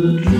the